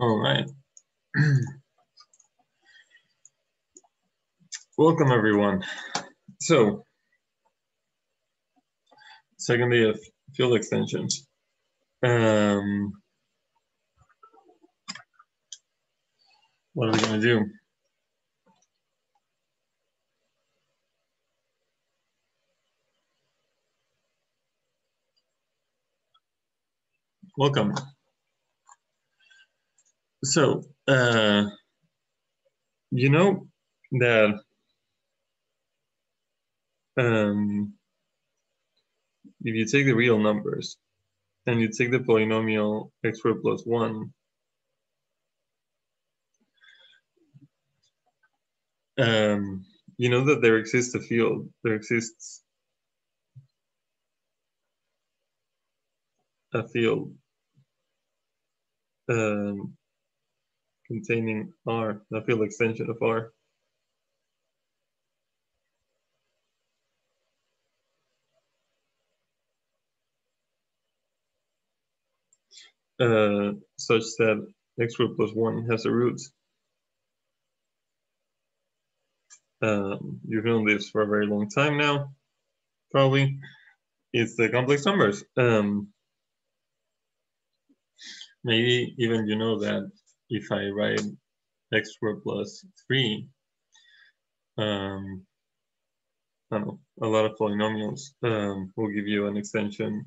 All right. Welcome everyone. So, second day of field extensions. Um, what are we gonna do? Welcome. So, uh, you know that um, if you take the real numbers and you take the polynomial x squared plus 1, um, you know that there exists a field, there exists a field um, containing R, a field extension of R. Uh, such that x squared plus 1 has a root. Um, you've known this for a very long time now, probably. It's the complex numbers. Um, maybe even you know that if I write x squared plus 3, um, know, a lot of polynomials um, will give you an extension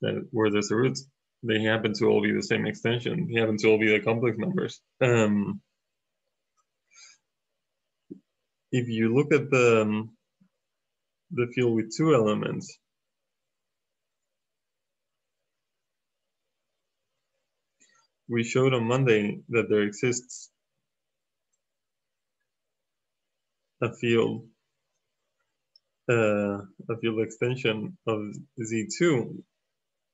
that where there's a root they happen to all be the same extension. They happen to all be the complex numbers. Um, if you look at the, um, the field with two elements, we showed on Monday that there exists a field, uh, a field extension of Z2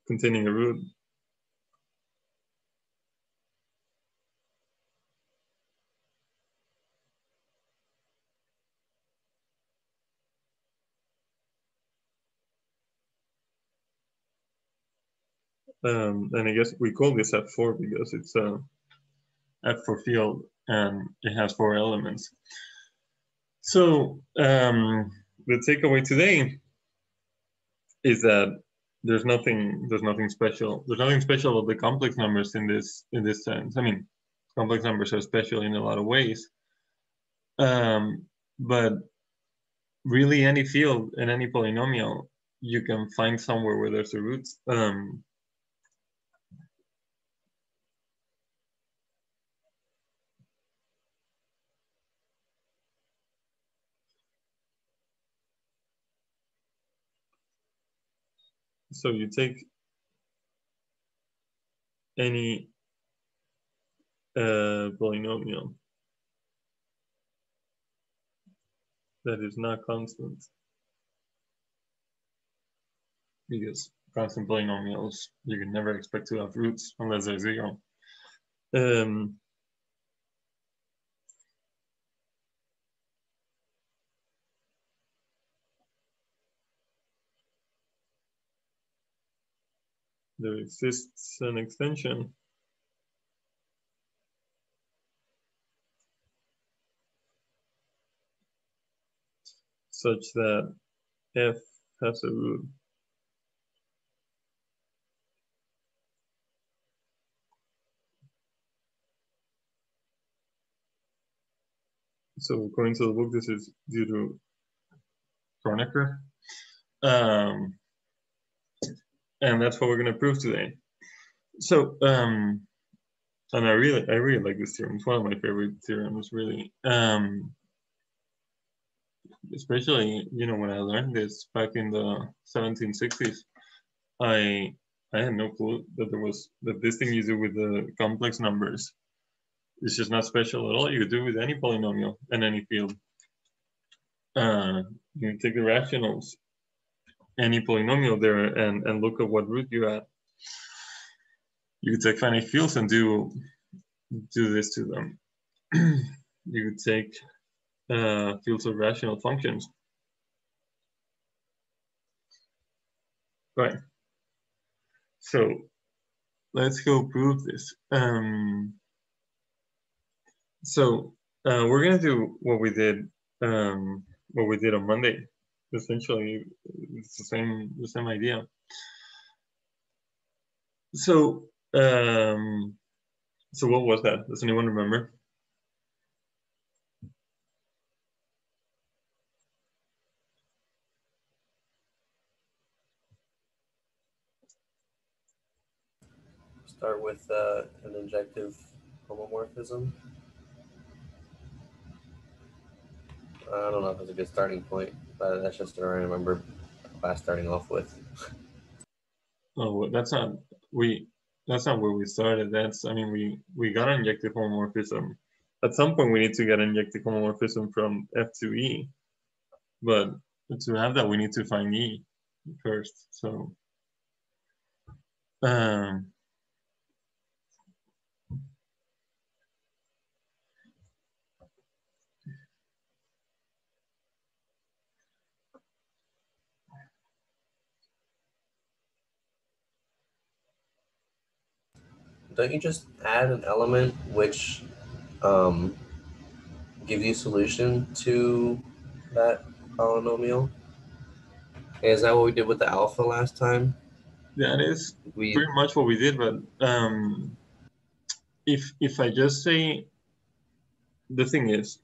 containing a root Um, and I guess we call this F4 because it's a F4 field and it has four elements. So um, the takeaway today is that there's nothing there's nothing special. There's nothing special about the complex numbers in this in this sense. I mean, complex numbers are special in a lot of ways. Um, but really any field and any polynomial you can find somewhere where there's a root. Um, so you take any uh, polynomial that is not constant because constant polynomials you can never expect to have roots unless they're zero. Um, there exists an extension such that f has a root. So according to the book, this is due to Kronecker. Um, and that's what we're going to prove today. So, um, and I really, I really like this theorem. It's one of my favorite theorems, really. Um, especially, you know, when I learned this back in the 1760s, I I had no clue that there was that this thing you do with the complex numbers is just not special at all. You could do it with any polynomial in any field. Uh, you take the rationals any polynomial there and, and look at what root you're at. You could take finite fields and do, do this to them. you could take uh, fields of rational functions. Right. So let's go prove this. Um, so uh, we're gonna do what we did um, what we did on Monday. Essentially, it's the same the same idea. So um, so what was that? Does anyone remember? Start with uh, an injective homomorphism. I don't know if it's a good starting point, but that's just what I remember class starting off with. Oh, that's not we. That's not where we started. That's I mean we we got an injective homomorphism. At some point we need to get an injective homomorphism from F to E, but to have that we need to find E first. So um, don't you just add an element which um, gives you a solution to that polynomial? Is that what we did with the alpha last time? That is We pretty much what we did, but um, if if I just say, the thing is,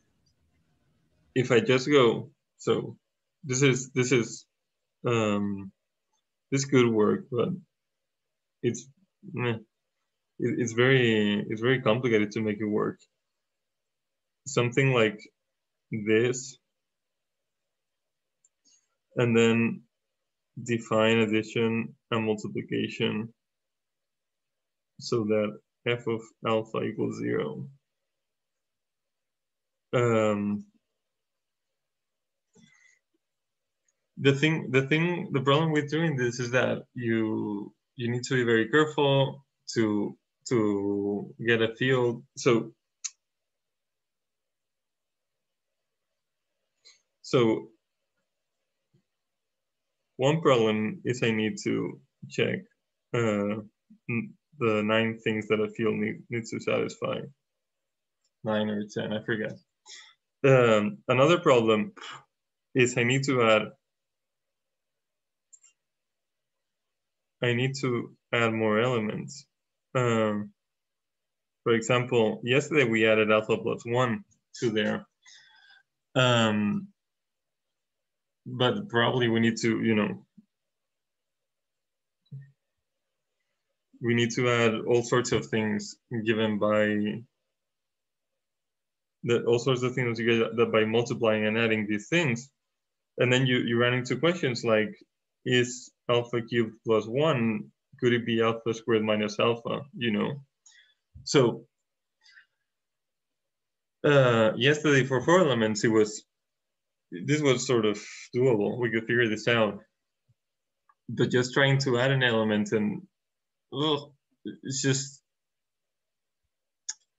if I just go, so this is this is um, this could work, but it's meh. It- it's very it's very complicated to make it work. Something like this, and then define addition and multiplication so that f of alpha equals zero. Um, the thing, the thing, the problem with doing this is that you you need to be very careful to to get a field. So so one problem is I need to check uh, the nine things that a field need, needs to satisfy. Nine or 10, I forget. Um, another problem is I need to add, I need to add more elements. Um, for example, yesterday we added alpha plus one to there. Um, but probably we need to, you know, we need to add all sorts of things given by the all sorts of things you get that by multiplying and adding these things. And then you, you run into questions like, is alpha cubed plus one, could it be alpha squared minus alpha, you know? So uh, yesterday for four elements, it was, this was sort of doable. We could figure this out. But just trying to add an element and ugh, it's just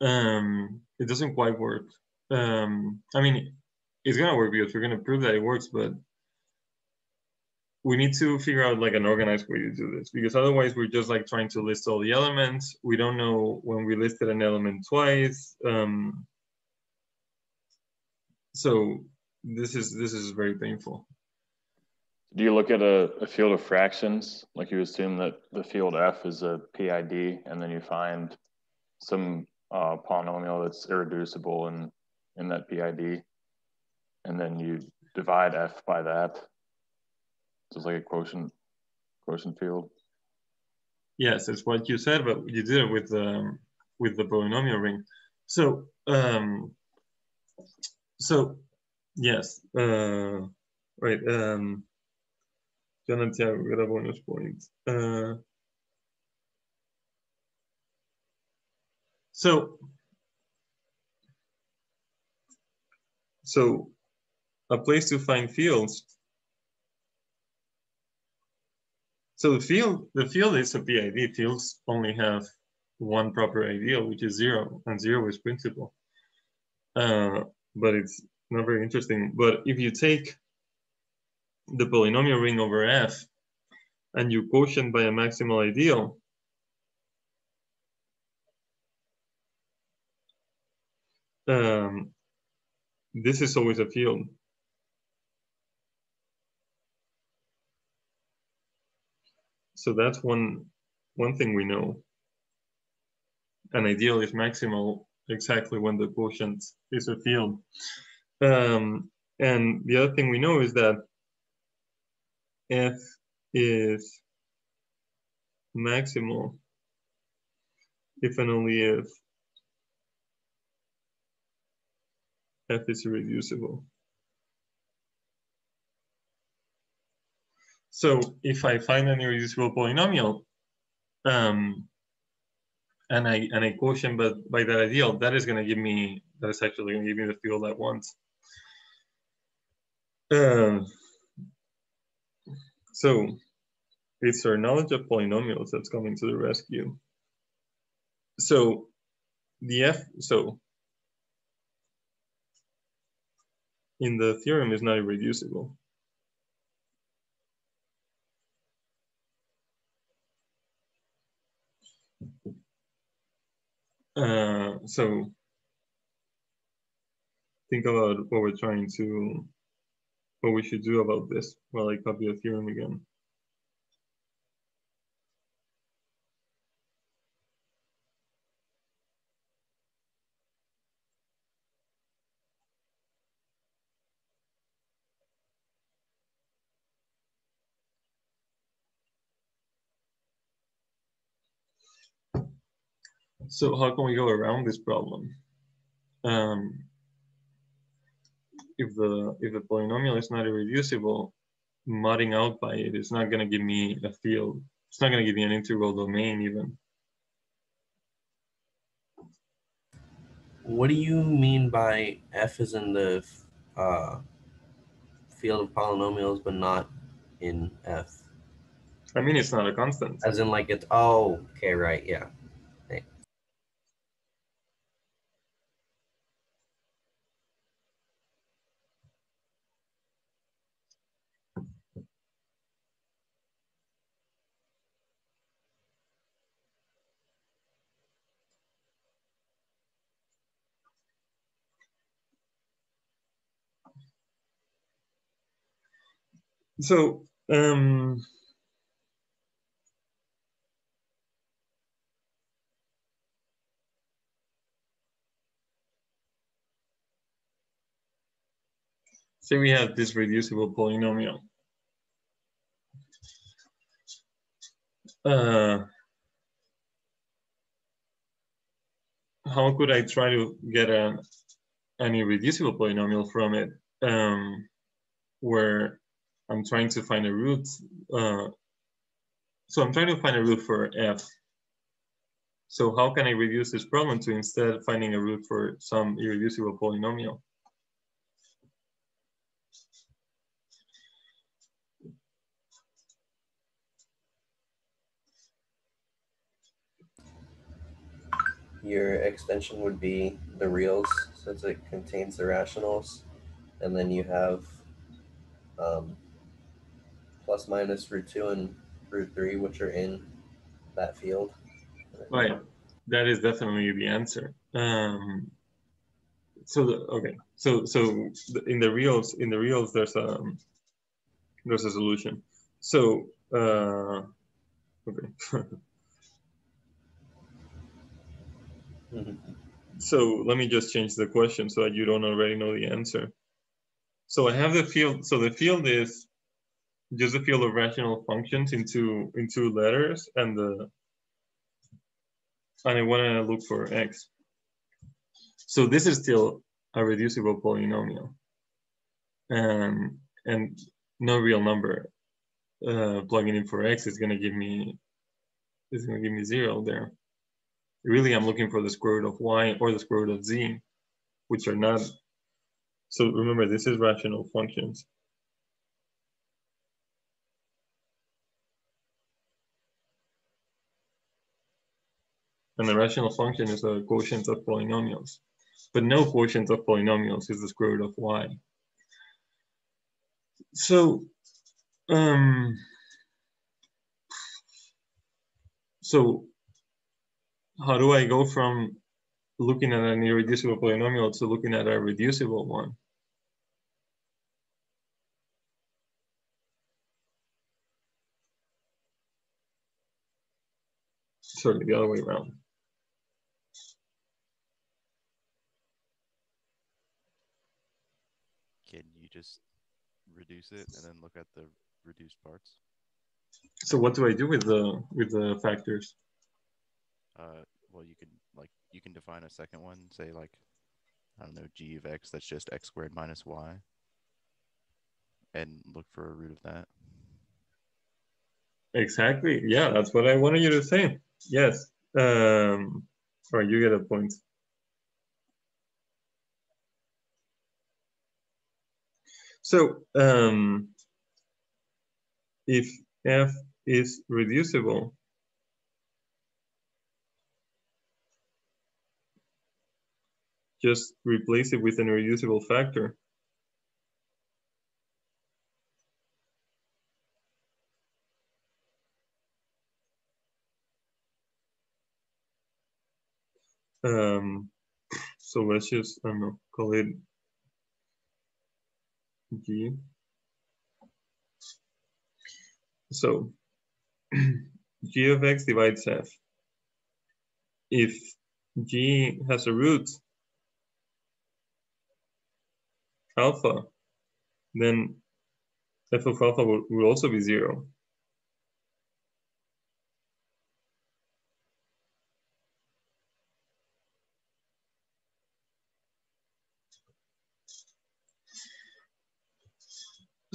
um it doesn't quite work um i mean it's gonna work because we're gonna prove that it works but we need to figure out like an organized way to do this because otherwise we're just like trying to list all the elements. We don't know when we listed an element twice um so this is this is very painful. Do you look at a, a field of fractions, like you assume that the field f is a PID, and then you find some uh, polynomial that's irreducible in, in that PID, and then you divide f by that. It's like a quotient quotient field. Yes, it's what you said, but you did it with um, with the polynomial ring. So um, so yes, uh, right. Um, got a bonus point. Uh, so so a place to find fields. So the field, the field is a PID. Fields only have one proper ideal, which is zero, and zero is principal. Uh, but it's not very interesting. But if you take the polynomial ring over F and you quotient by a maximal ideal, um, this is always a field. So that's one one thing we know. An ideal is maximal exactly when the quotient is a field. Um, and the other thing we know is that f is maximal if and only if f is irreducible. So if I find an irreducible polynomial, um, and I and I quotient but by that ideal, that is going to give me that is actually going to give me the field I want. Um, so it's our knowledge of polynomials that's coming to the rescue. So the f so in the theorem is not irreducible. Uh, so think about what we're trying to, what we should do about this while I copy the theorem again. So how can we go around this problem? Um, if the if the polynomial is not irreducible, modding out by it is not going to give me a field. It's not going to give me an integral domain even. What do you mean by f is in the uh, field of polynomials, but not in f? I mean, it's not a constant. As in, like it's oh, okay, right, yeah. So um, say we have this reducible polynomial. Uh, how could I try to get a, an irreducible polynomial from it um, where I'm trying to find a root. Uh, so I'm trying to find a root for f. So how can I reduce this problem to instead finding a root for some irreducible polynomial? Your extension would be the reals since it contains the rationals. And then you have um, plus minus root two and root three, which are in that field. Right. That is definitely the answer. Um, so the, okay, so so in the reals, in the reals, there's a there's a solution. So uh, okay. So let me just change the question so that you don't already know the answer. So I have the field. So the field is just the field of rational functions into in two letters, and the and I want to look for x. So this is still a reducible polynomial, and and no real number uh, plugging in for x is going to give me is going to give me zero there. Really, I'm looking for the square root of y or the square root of z, which are not. So remember, this is rational functions. And the rational function is a quotient of polynomials. But no quotient of polynomials is the square root of y. So, um, so how do I go from looking at an irreducible polynomial to looking at a reducible one. Sorry, the other way around. Can you just reduce it and then look at the reduced parts? So what do I do with the with the factors? Uh, well, you can like you can define a second one. Say like I don't know g of x. That's just x squared minus y, and look for a root of that. Exactly. Yeah, that's what I wanted you to say. Yes. Um, all right, you get a point. So um, if f is reducible, just replace it with an irreducible factor. Um, so let's just, I don't know, call it G. So G of X divides F. If G has a root alpha, then f of alpha will, will also be zero.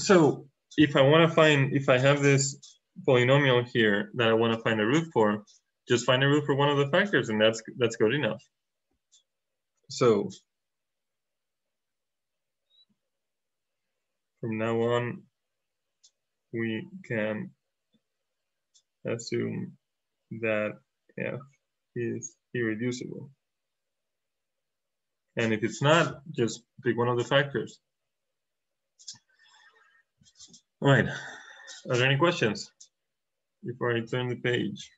So if I want to find, if I have this polynomial here that I want to find a root for, just find a root for one of the factors and that's that's good enough. So from now on, we can assume that f is irreducible. And if it's not, just pick one of the factors. Right, are there any questions before I turn the page?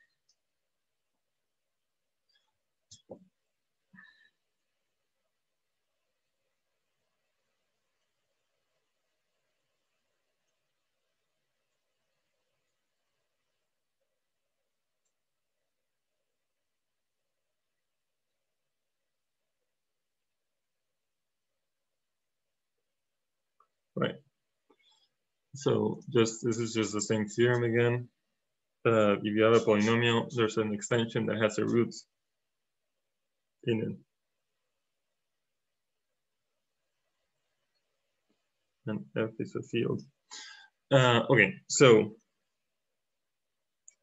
Right. So just this is just the same theorem again. Uh, if you have a polynomial, there's an extension that has a root in it. And f is a field. Uh, okay, so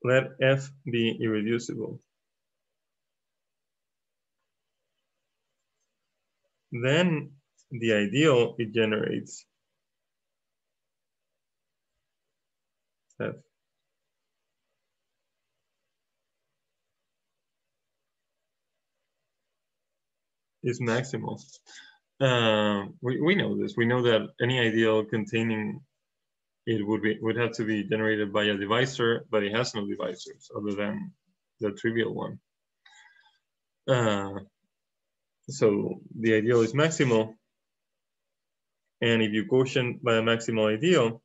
let f be irreducible. Then the ideal it generates f is maximal. Uh, we, we know this. We know that any ideal containing it would be would have to be generated by a divisor, but it has no divisors other than the trivial one. Uh, so the ideal is maximal. And if you quotient by a maximal ideal,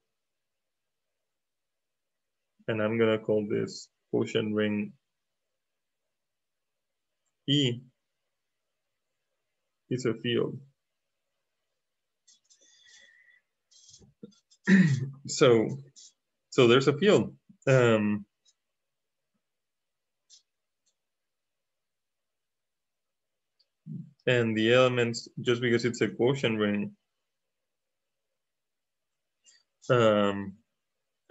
and I'm gonna call this quotient ring E is a field. so, so there's a field. Um, and the elements, just because it's a quotient ring, um,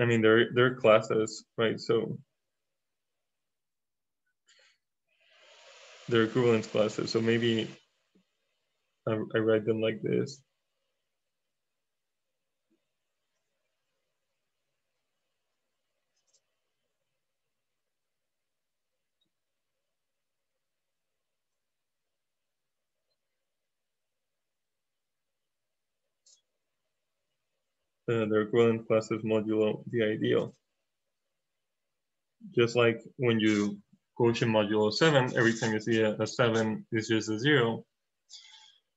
I mean, they're, they're classes, right? So they're equivalence classes. So maybe I, I write them like this. Uh, they're equivalent classes modulo the ideal. Just like when you quotient modulo seven, every time you see a, a seven is just a zero.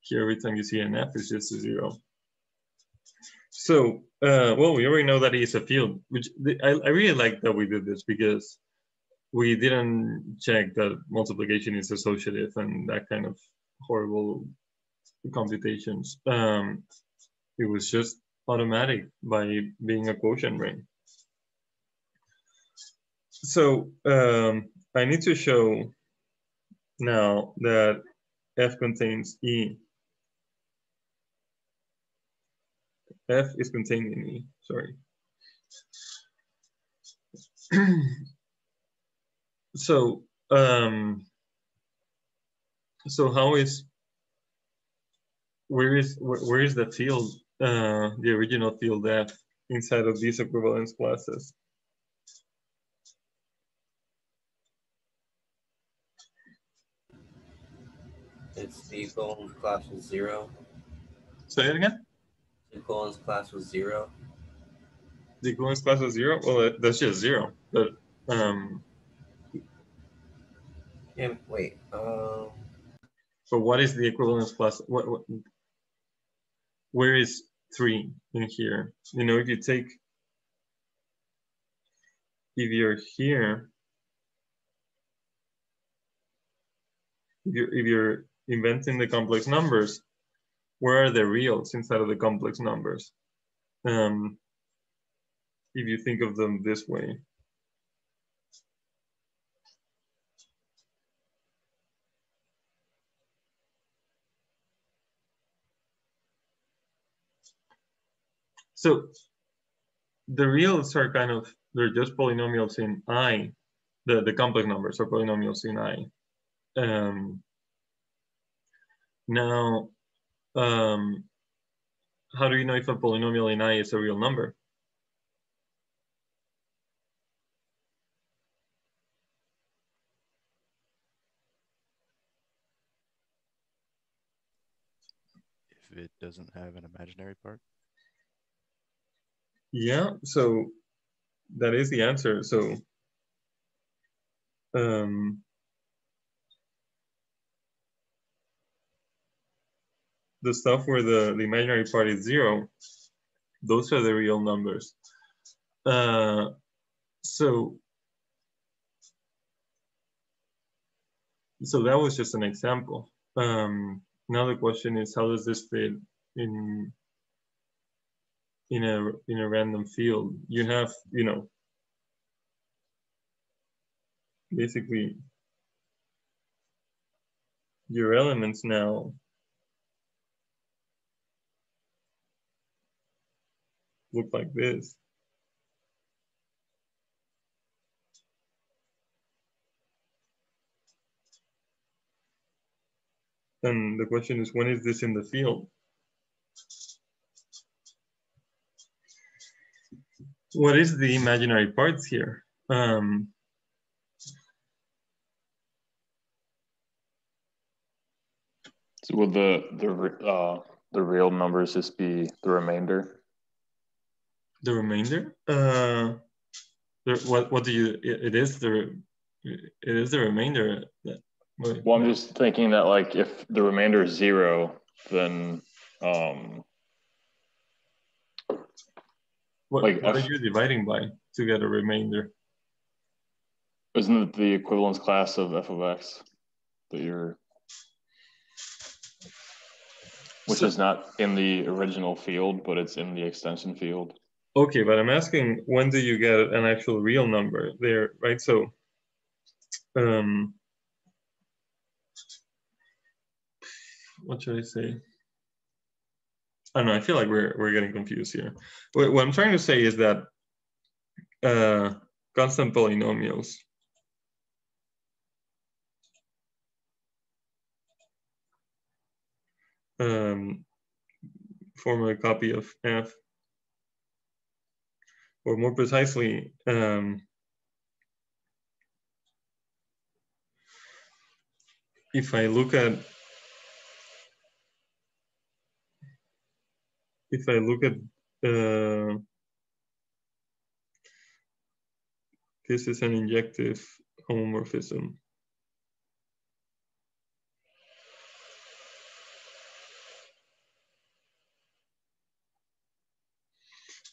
Here, every time you see an F is just a zero. So, uh, well, we already know that it's a field, which I, I really like that we did this because we didn't check that multiplication is associative and that kind of horrible computations. Um, it was just automatic by being a quotient ring. So um, I need to show now that F contains E. F is contained in E, sorry. so, um, so how is, where is, where, where is the field, uh, the original field F inside of these equivalence classes? It's the equivalence class was zero. Say it again? The equivalence class was zero. The equivalence class was zero? Well, that- that's just zero, but, um, Yeah, wait. Um, but what is the equivalence class? What, what, where is three in here? You know, if you take, if you're here, if you're, if you're inventing the complex numbers, where are the reals inside of the complex numbers? Um, if you think of them this way. So the reals are kind of, they're just polynomials in I, the, the complex numbers are polynomials in I. Um, now, um, how do you know if a polynomial in I is a real number? If it doesn't have an imaginary part. Yeah, so that is the answer. So um, the stuff where the, the imaginary part is zero, those are the real numbers. Uh, so so that was just an example. Um, now the question is, how does this fit in in a in a random field? You have, you know, basically your elements now look like this. And the question is, when is this in the field? What is the imaginary parts here? Um, So would the the uh, the real numbers just be the remainder? the remainder? Uh, the, what what do you? It, it is the it is the remainder. That, Well, I'm just thinking that like if the remainder is zero, then um, what, like what F- are you dividing by to get a remainder? isn't it the equivalence class of f of x that you're, which So- is not in the original field, but it's in the extension field. Okay, but I'm asking when do you get an actual real number there, right? So, um, what should I say? I don't know. I feel like we're we're getting confused here. What, what I'm trying to say is that uh, constant polynomials um, form a copy of f or more precisely, um, if I look at if I look at uh, this is an injective homomorphism.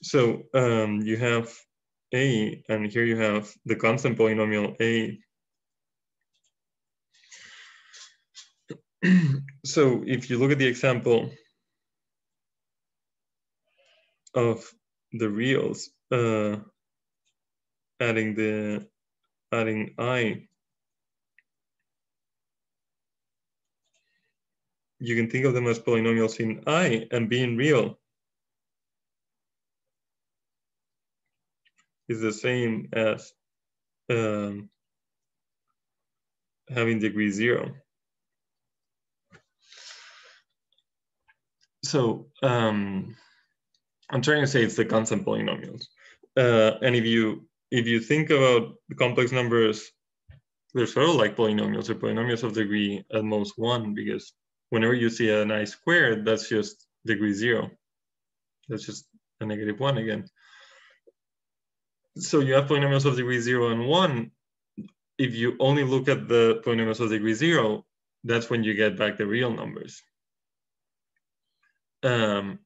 So um, you have a, and here you have the constant polynomial a. so if you look at the example of the reals, uh, adding the adding i, you can think of them as polynomials in i and being real. is the same as um, having degree zero. So um, I'm trying to say it's the constant polynomials. Uh, and if you if you think about the complex numbers, they're sort of like polynomials or polynomials of degree at most one, because whenever you see an i squared, that's just degree zero. That's just a negative one again so you have polynomials of degree zero and one. If you only look at the polynomials of degree zero, that's when you get back the real numbers. Um,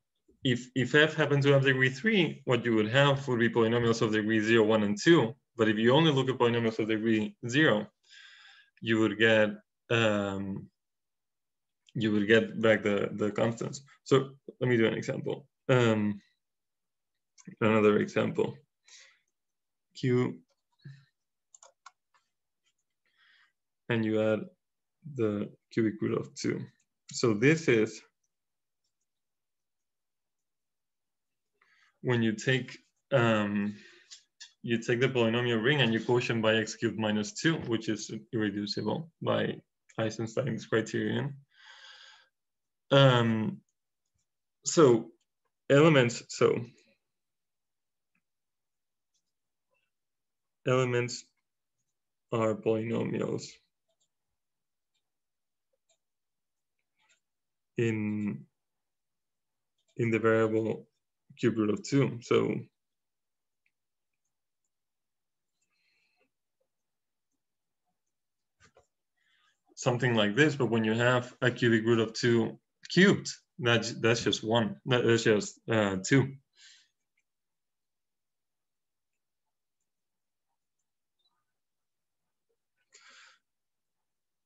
if, if f happens to have degree three, what you would have would be polynomials of degree zero, one, and two. But if you only look at polynomials of degree zero, you would get um, you would get back the, the constants. So let me do an example. Um, another example. Q and you add the cubic root of two. So this is when you take um, you take the polynomial ring and you quotient by x cubed minus two, which is irreducible by Eisenstein's criterion. Um, so elements, so elements are polynomials in in the variable cube root of two. So something like this, but when you have a cubic root of two cubed, that's that's just one. That's just uh, two.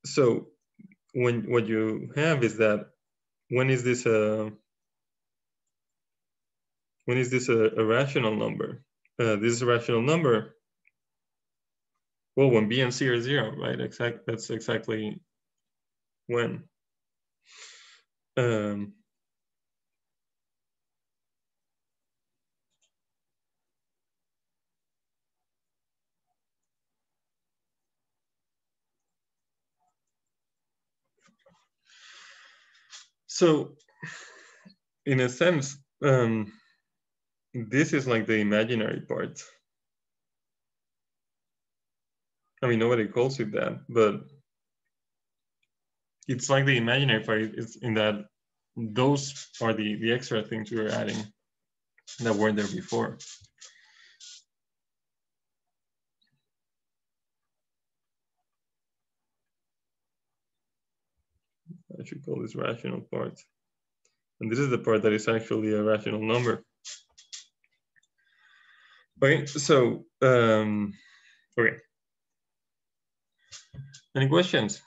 so when what you have is that when is this a when is this a, a rational number? Uh, this is a rational number. Well, when b and c are zero, right? Exact. That's exactly when. Um, So, in a sense, um, this is like the imaginary part. I mean, nobody calls it that, but it's like the imaginary part. It's in that those are the, the extra things we are adding that weren't there before. I should call this rational part. And this is the part that is actually a rational number. Okay, so, um, okay. Any questions?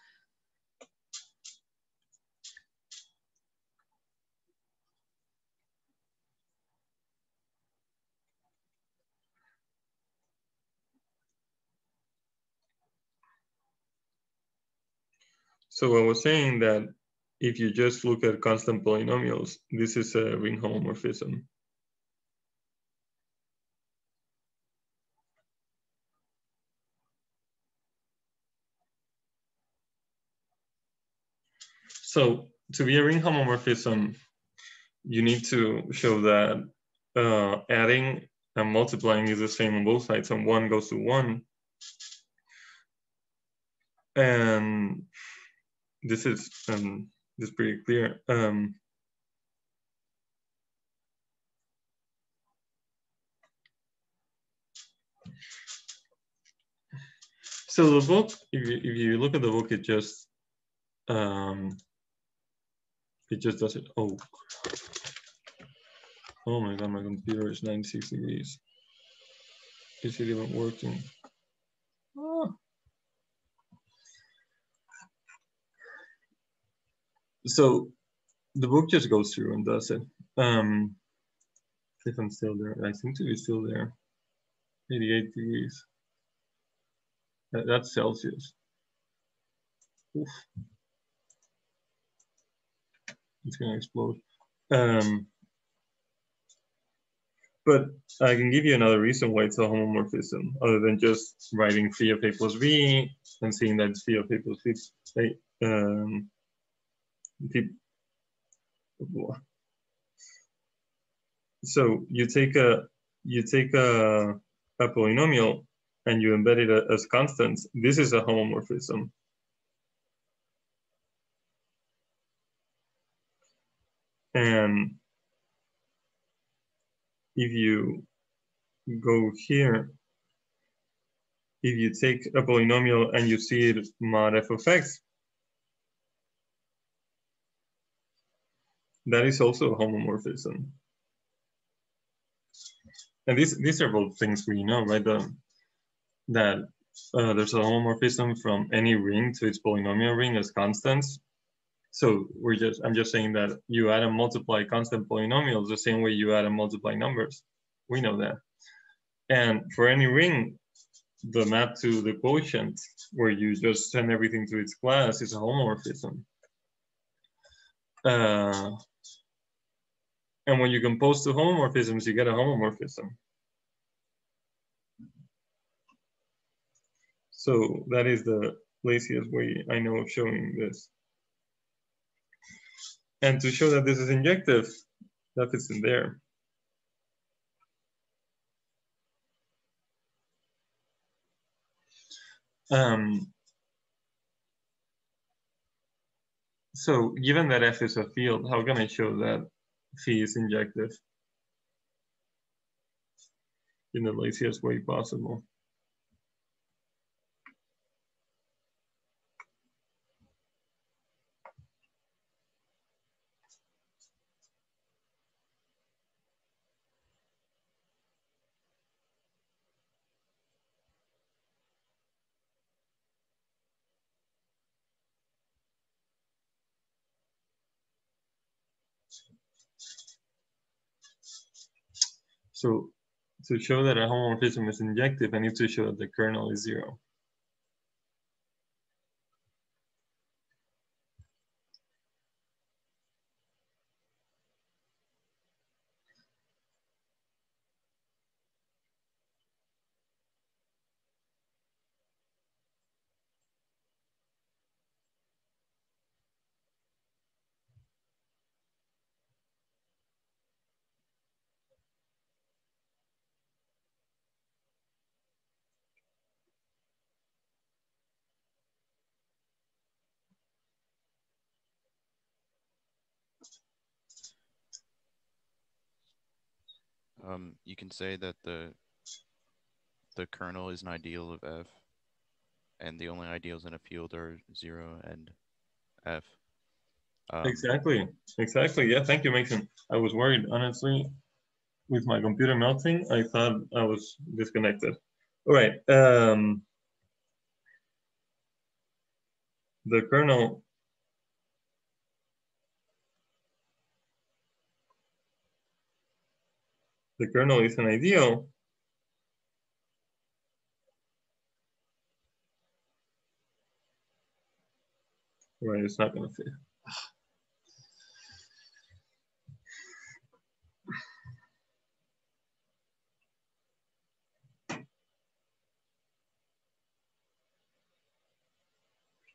So I was saying that if you just look at constant polynomials, this is a ring homomorphism. So to be a ring homomorphism, you need to show that uh, adding and multiplying is the same on both sides, and one goes to one. And this is um, is pretty clear. Um, So the book, if you, if you look at the book, it just, um, it just does it. Oh, oh my God, my computer is 96 degrees. Is it even working? Ah. So the book just goes through and does it. Um, if I'm still there, I seem to be still there. 88 degrees. That, that's Celsius. Oof. It's gonna explode. Um, but I can give you another reason why it's a homomorphism, other than just writing phi of A plus B and seeing that phi of A plus B. Um, so you take a you take a, a polynomial and you embed it as constants. This is a homomorphism. And if you go here, if you take a polynomial and you see it mod f of x, that is also a homomorphism. And these, these are both things we know, right? The, that uh, there's a homomorphism from any ring to its polynomial ring as constants. So we're just, I'm just saying that you add and multiply constant polynomials the same way you add and multiply numbers. We know that. And for any ring, the map to the quotient, where you just send everything to its class, is a homomorphism. Uh, and when you compose two homomorphisms, you get a homomorphism. So that is the laziest way I know of showing this. And to show that this is injective, that fits in there. Um, so given that F is a field, how can I show that phi is injective in the laziest way possible? So to show that a homomorphism is injective, I need to show that the kernel is zero. Um, you can say that the the kernel is an ideal of f, and the only ideals in a field are zero and f. Um, exactly, exactly. Yeah, thank you, Mason. I was worried, honestly, with my computer melting. I thought I was disconnected. All right. Um, the kernel the kernel is an ideal, right, it's not going to fit.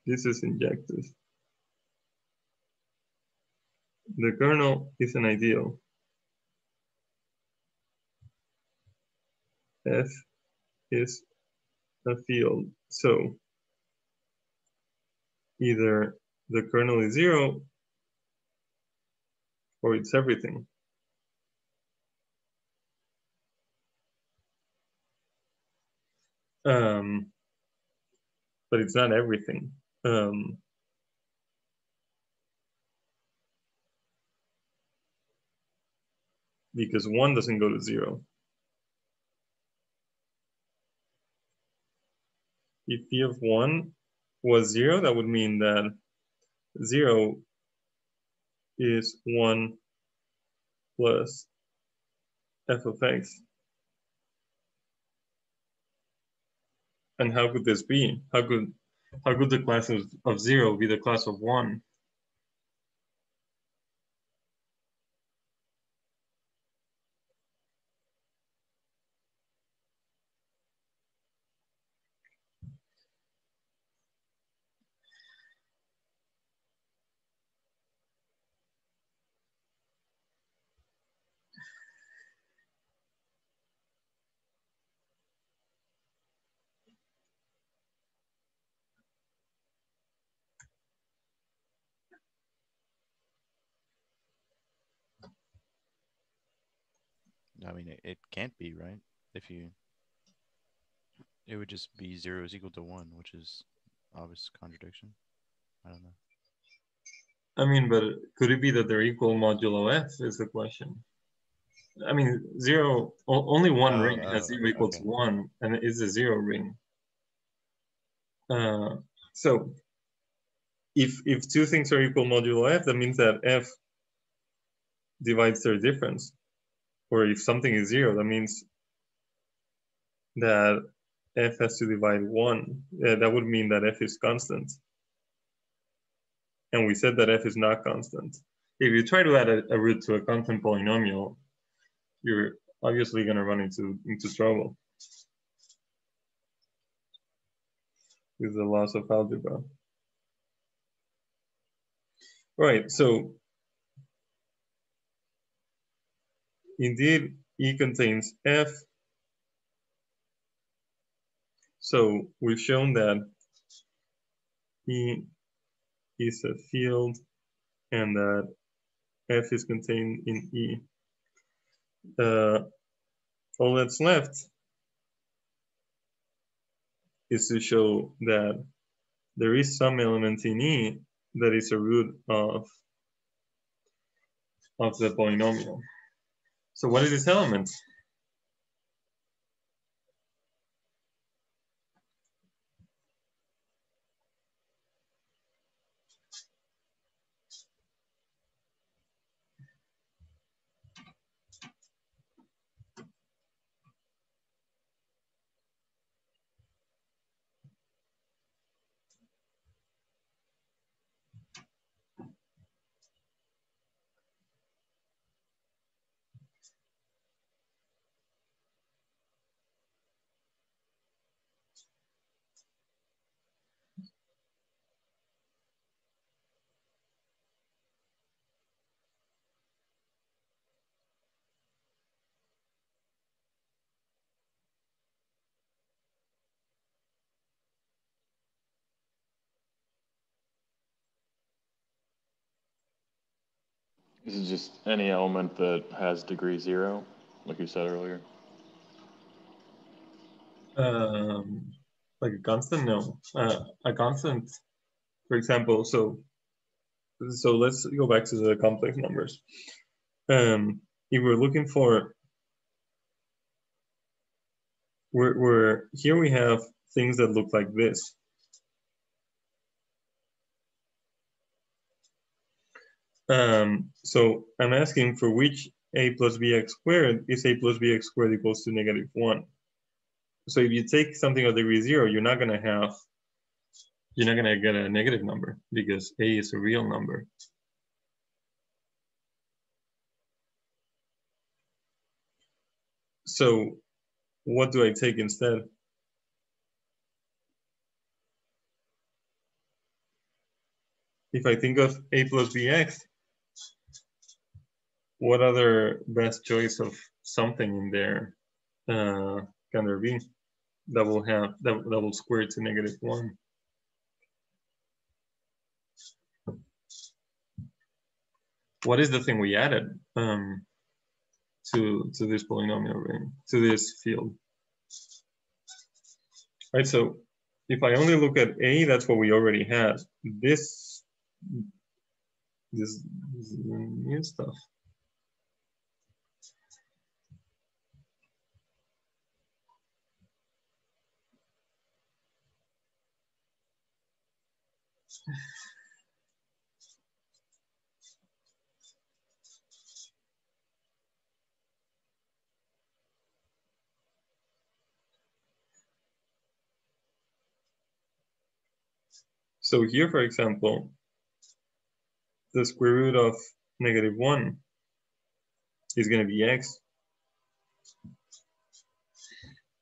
This is injective. The kernel is an ideal. F is a field. So either the kernel is zero or it's everything. Um, but it's not everything. Um, because one doesn't go to zero. if phi of 1 was 0, that would mean that 0 is 1 plus f of x. And how could this be? How could, how could the class of, of 0 be the class of 1? Mean, it, it can't be right if you. It would just be zero is equal to one, which is obvious contradiction. I don't know. I mean, but could it be that they're equal modulo f is the question. I mean, zero, only one Oh, ring has zero equals okay. one, and it is a zero ring. Uh, so if if two things are equal modulo f, that means that f divides their difference. Or if something is zero, that means that f has to divide one. Uh, that would mean that f is constant. And we said that f is not constant. If you try to add a, a root to a constant polynomial, you're obviously going to run into, into trouble with the loss of algebra. Right, so indeed, E contains F. So we've shown that E is a field and that F is contained in E. Uh, all that's left is to show that there is some element in E that is a root of, of the polynomial. So what is this element? This is just any element that has degree zero, like you said earlier. Um, like a constant? No, uh, a constant. For example, so so let's go back to the complex numbers. Um, if we're looking for, we're, we're here we have things that look like this. Um, so I'm asking for which a plus bx squared is a plus bx squared equals to negative one. So if you take something of degree zero, you're not gonna have, you're not gonna get a negative number because a is a real number. So what do I take instead? If I think of a plus bx, what other best choice of something in there uh, can there be that will have that, that will square to negative one? What is the thing we added um, to to this polynomial ring to this field? Right. So if I only look at A, that's what we already had. This, this, this new stuff. So here, for example, the square root of negative one is gonna be x.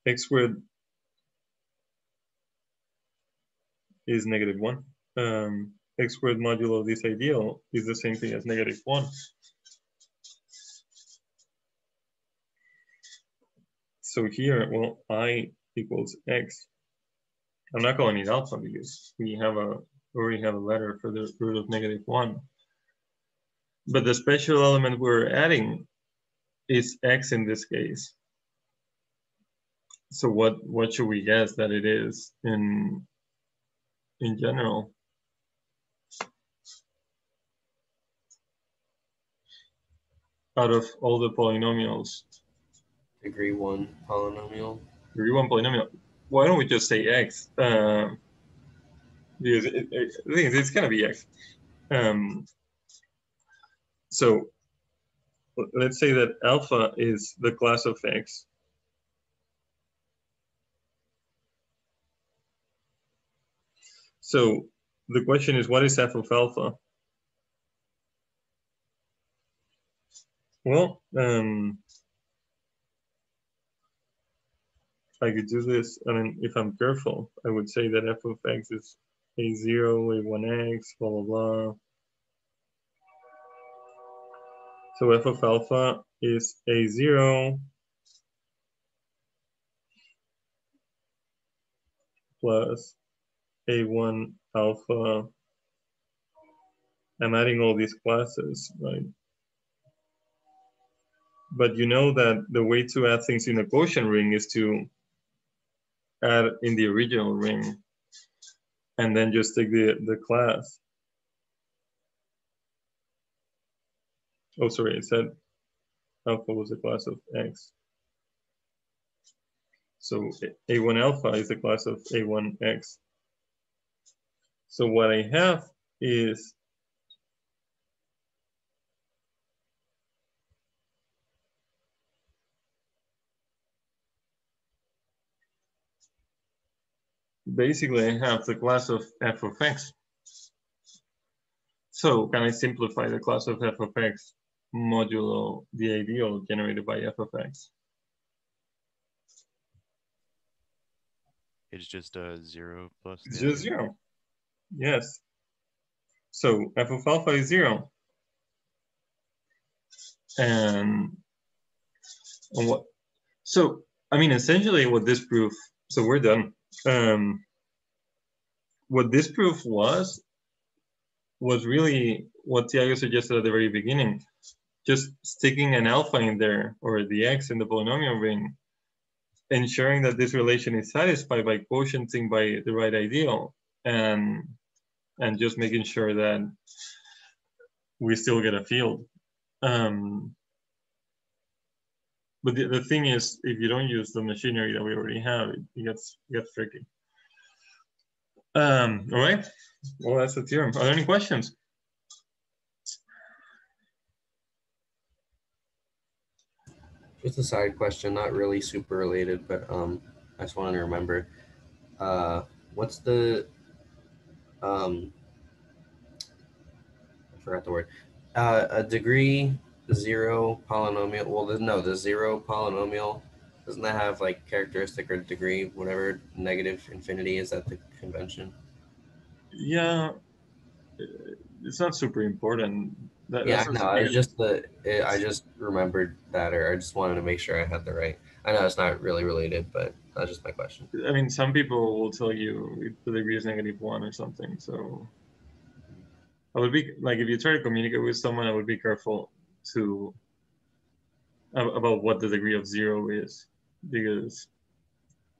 x squared is negative one. Um, x squared modulo of this ideal is the same thing as negative one. So here, well, i equals x. I'm not calling it alpha because we have a we already have a letter for the root of negative one. But the special element we're adding is x in this case. So what what should we guess that it is in in general? Out of all the polynomials, Degree one polynomial. degree one polynomial, why don't we just say x? Uh, because it, it, the thing is, it's gonna be x. Um, so let's say that alpha is the class of x. So the question is, what is f of alpha? Well, um, I could do this. I mean, if I'm careful, I would say that f of x is a0, a1x, blah, blah, blah. So f of alpha is a0 plus a1 alpha. I'm adding all these classes, right? But you know that the way to add things in a quotient ring is to add in the original ring and then just take the, the class. Oh, sorry, it said alpha was a class of X. So A1 alpha is a class of A1X. So what I have is basically I have the class of f of x. So can I simplify the class of f of x modulo the ideal generated by f of x? It's just a zero plus. It's just zero. Yes. So f of alpha is zero. And, and what, so, I mean, essentially what this proof, so we're done. Um, what this proof was, was really what Tiago suggested at the very beginning. Just sticking an alpha in there or the x in the polynomial ring, ensuring that this relation is satisfied by quotienting by the right ideal and and just making sure that we still get a field. Um, but the, the thing is, if you don't use the machinery that we already have, it, gets it gets tricky. Um, all right. Well, that's the theorem. Are there any questions? Just a side question, not really super related, but um, I just wanted to remember. Uh, what's the um? I forgot the word. Uh, a degree zero polynomial. Well, the, no, the zero polynomial doesn't that have like characteristic or degree, whatever negative infinity is that the convention? Yeah, it's not super important. That, Yeah, no, it's just the it, I just remembered that, or I just wanted to make sure I had the right. I know it's not really related, but that's just my question. I mean, some people will tell you the degree is negative one or something. So I would be like, if you try to communicate with someone, I would be careful to about what the degree of zero is, because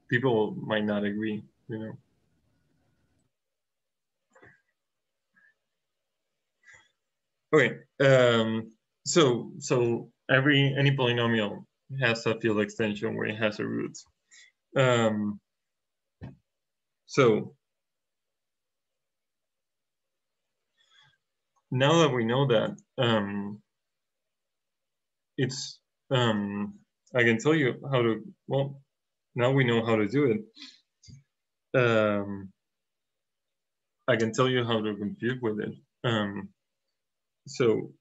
people might not agree. You know. Okay, um, so so every any polynomial has a field extension where it has a root. Um, so now that we know that, um, it's um, I can tell you how to. Well, now we know how to do it. Um, I can tell you how to compute with it. Um, so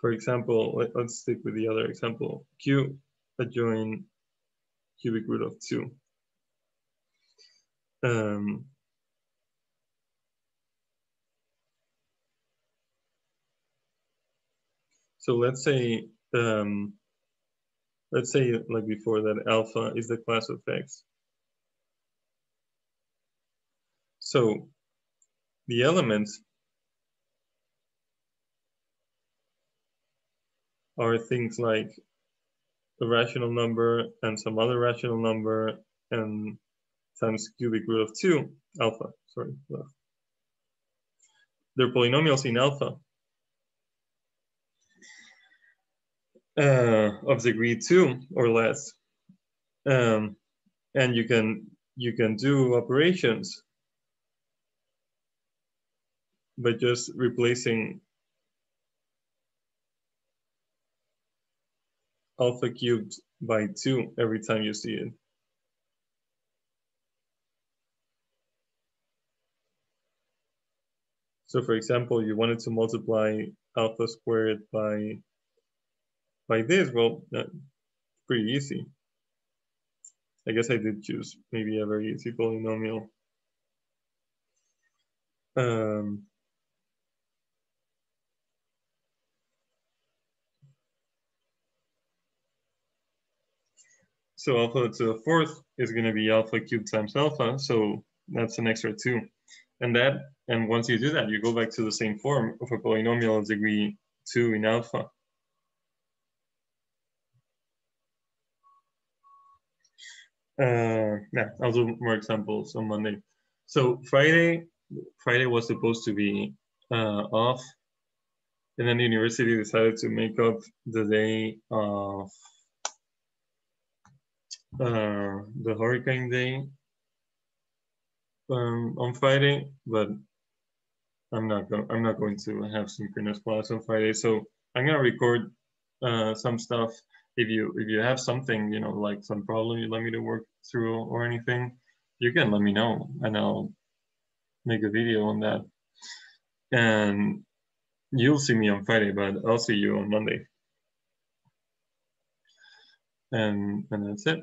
for example, let, us stick with the other example. Q adjoin cubic root of two. Um, so let's say, um, let's say like before that alpha is the class of X. So the elements are things like the rational number and some other rational number and times cubic root of 2 alpha, sorry. They're polynomials in alpha uh, of degree 2 or less. Um, and you can you can do operations by just replacing alpha cubed by 2 every time you see it. So for example, you wanted to multiply alpha squared by by this, well, that's pretty easy. I guess I did choose maybe a very easy polynomial. Um, So alpha to the fourth is going to be alpha cubed times alpha. So that's an extra two. And that, and once you do that, you go back to the same form of a polynomial of degree two in alpha. Uh, yeah, I'll do more examples on Monday. So Friday, Friday was supposed to be uh, off, and then the university decided to make up the day of uh, the hurricane day um, on Friday, but I'm not going. I'm not going to have synchronous class on Friday, so I'm gonna record uh, some stuff. If you if you have something, you know, like some problem you let me to work through or anything, you can let me know, and I'll make a video on that. And you'll see me on Friday, but I'll see you on Monday. And and that's it.